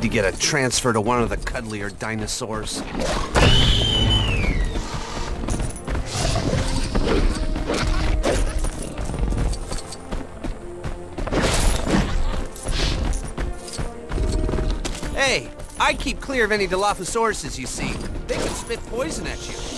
Need to get a transfer to one of the cuddlier dinosaurs. Hey, I keep clear of any Dilophosauruses you see. They can spit poison at you.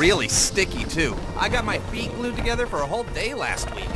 Really sticky, too. I got my feet glued together for a whole day last week.